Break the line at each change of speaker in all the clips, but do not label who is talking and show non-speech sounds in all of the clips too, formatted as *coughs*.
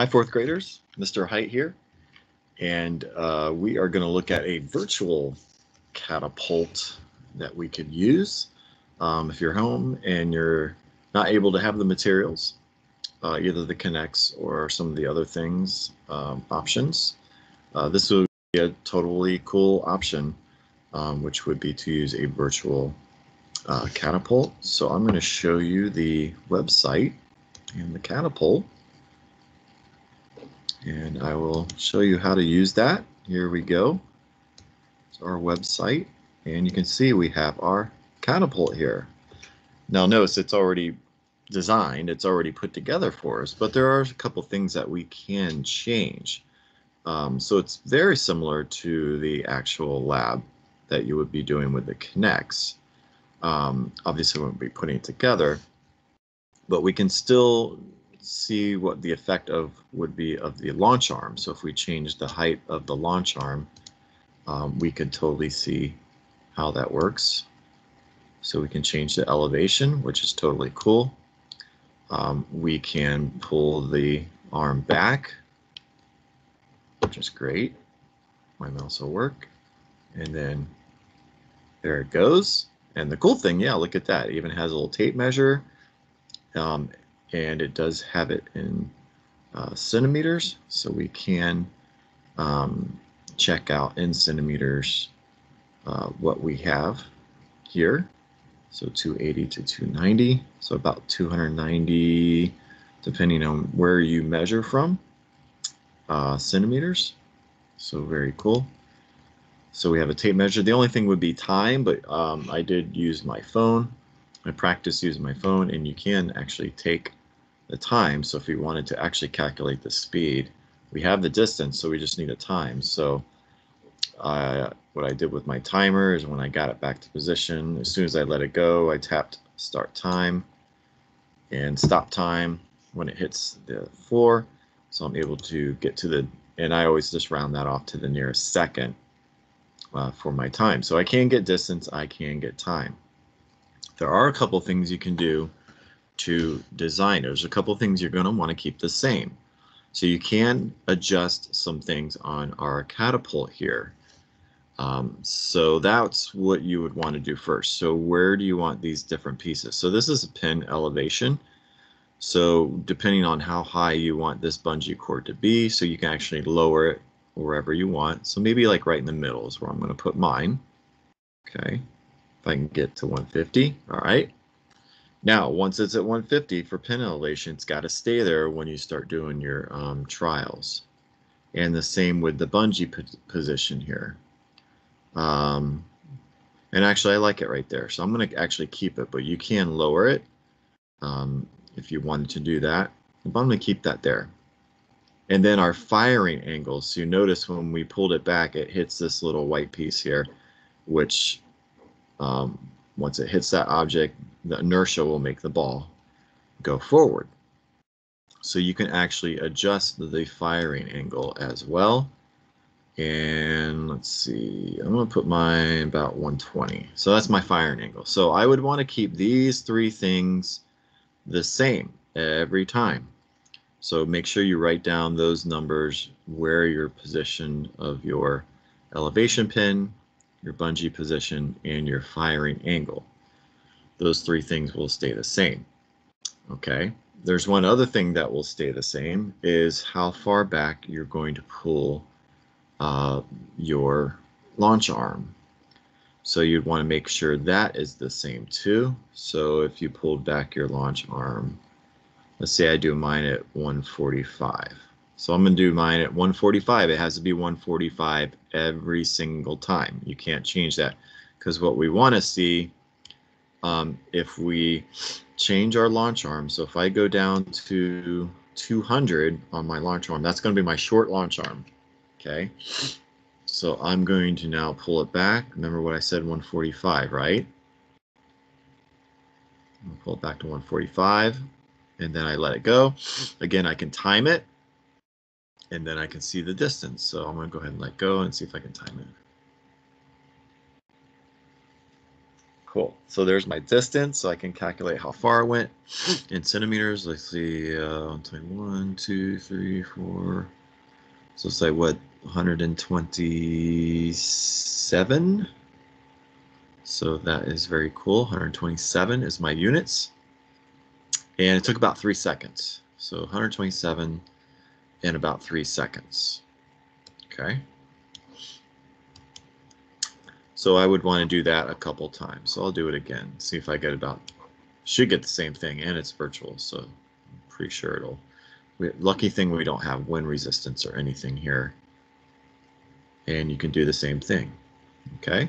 Hi, fourth graders. Mr. Hite here. And uh, we are going to look at a virtual catapult that we could use um, if you're home and you're not able to have the materials, uh, either the K'NEX or some of the other things um, options. Uh, this would be a totally cool option, um, which would be to use a virtual uh, catapult. So I'm going to show you the website and the catapult and I will show you how to use that. Here we go. It's our website and you can see we have our catapult here. Now notice it's already designed, it's already put together for us, but there are a couple things that we can change. Um, so it's very similar to the actual lab that you would be doing with the K'NEX. Um, obviously, we won't be putting it together, but we can still see what the effect of would be of the launch arm. So if we change the height of the launch arm, um, we could totally see how that works. So we can change the elevation, which is totally cool. Um, we can pull the arm back, which is great. My mouse will work. And then there it goes. And the cool thing, yeah, look at that. It even has a little tape measure. Um, and it does have it in uh, centimeters, so we can um, check out in centimeters uh, what we have here. So 280 to 290, so about 290, depending on where you measure from, uh, centimeters. So very cool. So we have a tape measure. The only thing would be time, but um, I did use my phone. I practiced using my phone, and you can actually take the time. So if we wanted to actually calculate the speed, we have the distance, so we just need a time. So uh, what I did with my timer is when I got it back to position, as soon as I let it go, I tapped start time and stop time when it hits the floor. So I'm able to get to the, and I always just round that off to the nearest second uh, for my time. So I can get distance, I can get time. There are a couple things you can do to design. There's a couple things you're going to want to keep the same. So you can adjust some things on our catapult here. Um, so that's what you would want to do first. So where do you want these different pieces? So this is a pin elevation. So depending on how high you want this bungee cord to be, so you can actually lower it wherever you want. So maybe like right in the middle is where I'm going to put mine. Okay, if I can get to 150, all right. Now, once it's at 150 for pin elevation, it's got to stay there when you start doing your um, trials. And the same with the bungee position here. Um, and actually, I like it right there. So I'm going to actually keep it, but you can lower it um, if you wanted to do that. But I'm going to keep that there. And then our firing angles. So you notice when we pulled it back, it hits this little white piece here, which um, once it hits that object, the inertia will make the ball go forward. So you can actually adjust the firing angle as well. And let's see, I'm going to put mine about 120. So that's my firing angle. So I would want to keep these three things the same every time. So make sure you write down those numbers where your position of your elevation pin, your bungee position, and your firing angle those three things will stay the same. Okay, there's one other thing that will stay the same is how far back you're going to pull uh, your launch arm. So you'd want to make sure that is the same too. So if you pulled back your launch arm, let's say I do mine at 145. So I'm going to do mine at 145. It has to be 145 every single time. You can't change that because what we want to see um, if we change our launch arm, so if I go down to 200 on my launch arm, that's going to be my short launch arm. Okay. So I'm going to now pull it back. Remember what I said, 145, right? I'll pull it back to 145 and then I let it go. Again, I can time it and then I can see the distance. So I'm going to go ahead and let go and see if I can time it. Cool. So there's my distance, so I can calculate how far I went in centimeters. Let's see, uh, 21, 2, 3, 4. So say what, 127? So that is very cool. 127 is my units. And it took about three seconds. So 127 in about three seconds. Okay. So I would want to do that a couple times. So I'll do it again. See if I get about, should get the same thing and it's virtual. So I'm pretty sure it'll, we, lucky thing we don't have wind resistance or anything here. And you can do the same thing. Okay.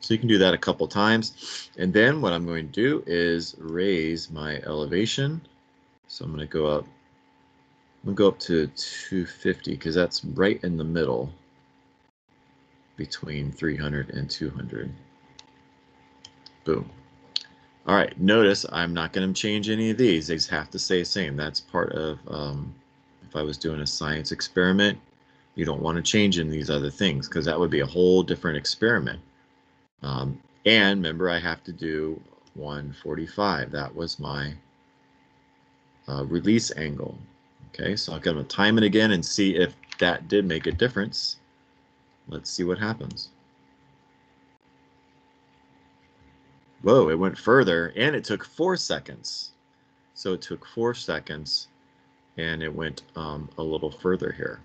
So you can do that a couple times. And then what I'm going to do is raise my elevation. So I'm going to go up, I'm going to go up to 250 because that's right in the middle between 300 and 200. Boom. All right, notice I'm not going to change any of these. They have to stay the same. That's part of, um, if I was doing a science experiment, you don't want to change in these other things because that would be a whole different experiment. Um, and remember, I have to do 145. That was my uh, release angle. Okay, so I'm going to time it again and see if that did make a difference. Let's see what happens. Whoa, it went further and it took four seconds. So it took four seconds and it went um, a little further here.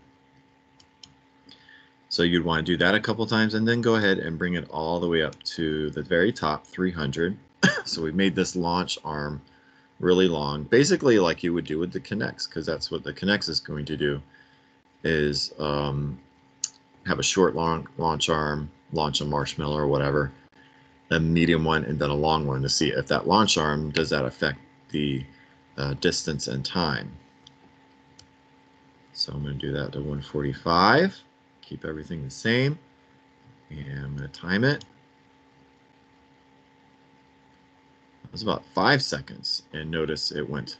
So you'd want to do that a couple times and then go ahead and bring it all the way up to the very top 300. *coughs* so we made this launch arm really long, basically like you would do with the K'NEX, because that's what the K'NEX is going to do, is um, have a short long launch arm, launch a marshmallow or whatever, a medium one, and then a long one to see if that launch arm, does that affect the uh, distance and time. So I'm going to do that to 145 keep everything the same. And I'm going to time it. It was about five seconds. And notice it went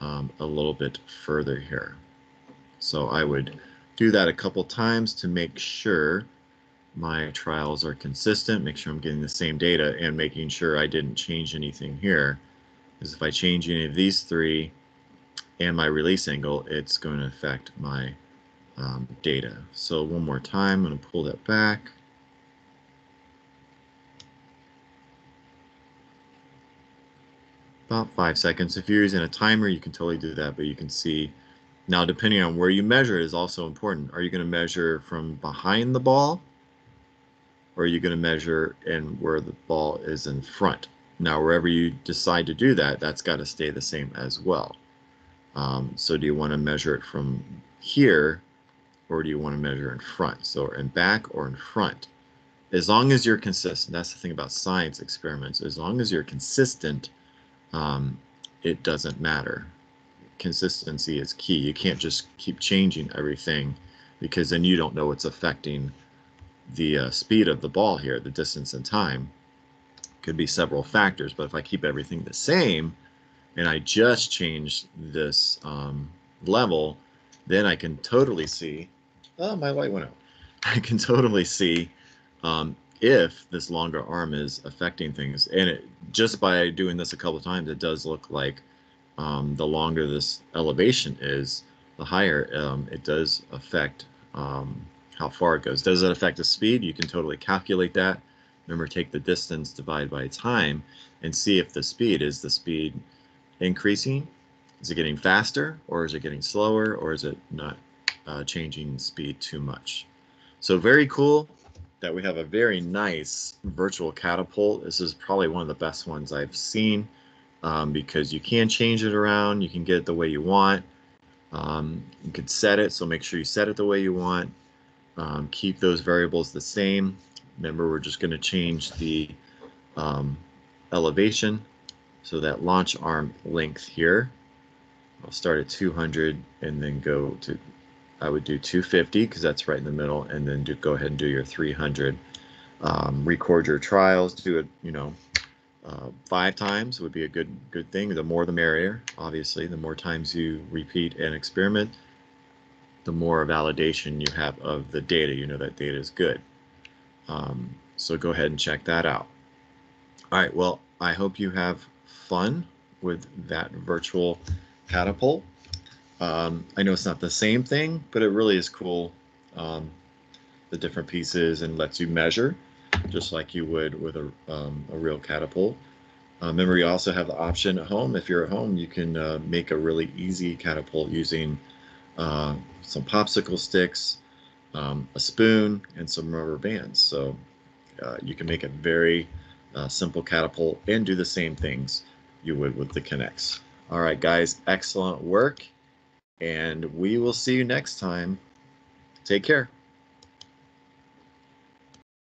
um, a little bit further here. So I would do that a couple times to make sure my trials are consistent, make sure I'm getting the same data, and making sure I didn't change anything here. Because if I change any of these three and my release angle, it's going to affect my um, data. So one more time, I'm going to pull that back. About five seconds. If you're using a timer, you can totally do that, but you can see now depending on where you measure is also important. Are you going to measure from behind the ball or are you going to measure in where the ball is in front? Now, wherever you decide to do that, that's got to stay the same as well. Um, so do you want to measure it from here or do you want to measure in front? So in back or in front. As long as you're consistent, that's the thing about science experiments. As long as you're consistent, um, it doesn't matter. Consistency is key. You can't just keep changing everything because then you don't know what's affecting the uh, speed of the ball here, the distance and time. Could be several factors, but if I keep everything the same and I just change this um, level, then I can totally see oh, my light went out. *laughs* I can totally see um, if this longer arm is affecting things. And it, just by doing this a couple times, it does look like um, the longer this elevation is, the higher um, it does affect um, how far it goes. Does it affect the speed? You can totally calculate that. Remember, take the distance divided by time and see if the speed is the speed increasing. Is it getting faster or is it getting slower or is it not uh, changing speed too much. So very cool that we have a very nice virtual catapult. This is probably one of the best ones I've seen um, because you can change it around. You can get it the way you want. Um, you can set it, so make sure you set it the way you want. Um, keep those variables the same. Remember, we're just going to change the um, elevation. So that launch arm length here, I'll start at 200 and then go to I would do 250 because that's right in the middle, and then do, go ahead and do your 300. Um, record your trials. Do it, you know, uh, five times would be a good good thing. The more the merrier. Obviously, the more times you repeat an experiment, the more validation you have of the data. You know that data is good. Um, so go ahead and check that out. All right, well, I hope you have fun with that virtual catapult. Um, I know it's not the same thing, but it really is cool. Um, the different pieces and lets you measure just like you would with a, um, a real catapult. Uh, remember, you also have the option at home. If you're at home, you can uh, make a really easy catapult using uh, some popsicle sticks, um, a spoon, and some rubber bands. So uh, you can make a very uh, simple catapult and do the same things you would with the K'NEX. All right, guys, excellent work. And we will see you next time. Take care.